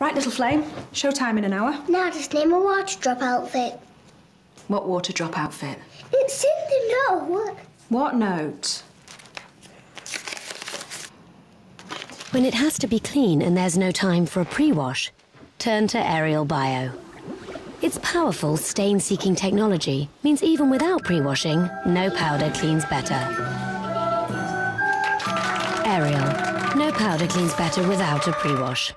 Right, little flame. Showtime in an hour. Now just name a water drop outfit. What water drop outfit? It's in the note. What note? When it has to be clean and there's no time for a pre-wash, turn to Ariel Bio. Its powerful stain-seeking technology means even without pre-washing, no powder cleans better. Ariel. No powder cleans better without a pre-wash.